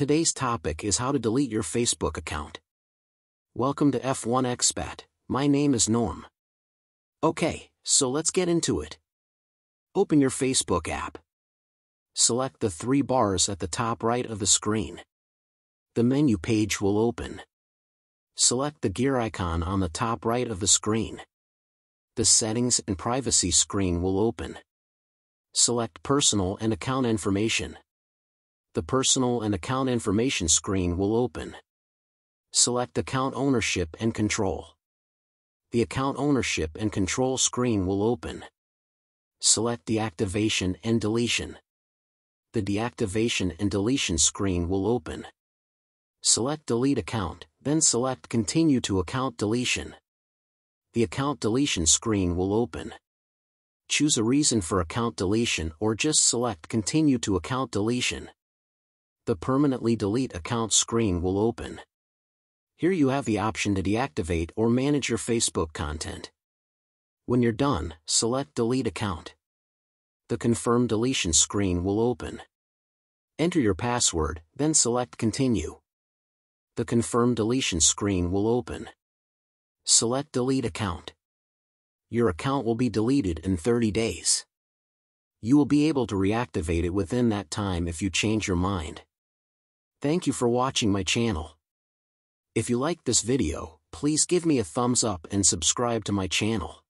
Today's topic is how to delete your Facebook account. Welcome to F1 xpat, my name is Norm. Okay, so let's get into it. Open your Facebook app. Select the three bars at the top right of the screen. The menu page will open. Select the gear icon on the top right of the screen. The Settings and Privacy screen will open. Select Personal and Account Information. The Personal and Account Information screen will open. Select Account Ownership and Control. The Account Ownership and Control screen will open. Select Deactivation and Deletion. The Deactivation and Deletion screen will open. Select Delete Account, then select Continue to Account Deletion. The Account Deletion screen will open. Choose a reason for account deletion or just select Continue to Account Deletion. The Permanently Delete Account screen will open. Here you have the option to deactivate or manage your Facebook content. When you're done, select Delete Account. The Confirm Deletion screen will open. Enter your password, then select Continue the Confirm Deletion screen will open. Select Delete Account. Your account will be deleted in 30 days. You will be able to reactivate it within that time if you change your mind. Thank you for watching my channel. If you liked this video, please give me a thumbs up and subscribe to my channel.